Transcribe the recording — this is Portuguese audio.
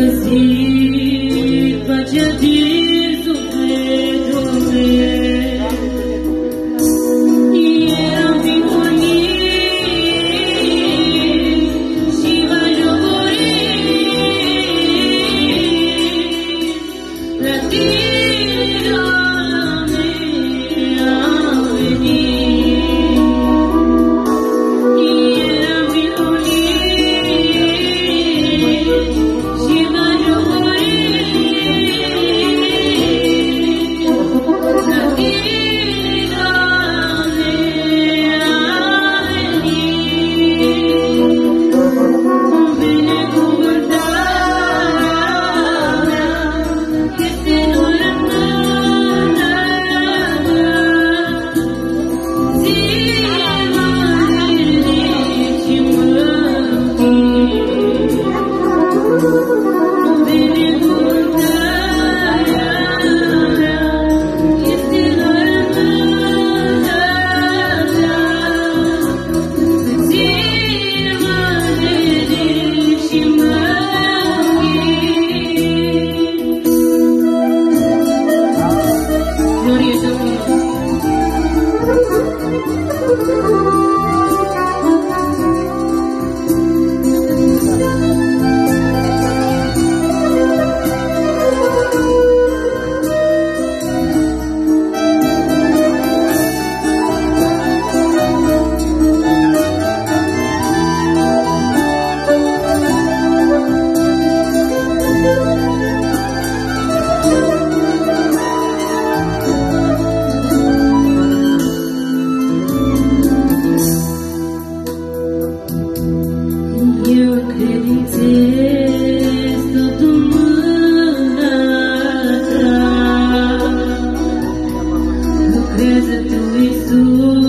the sea. certeza, tudo isso.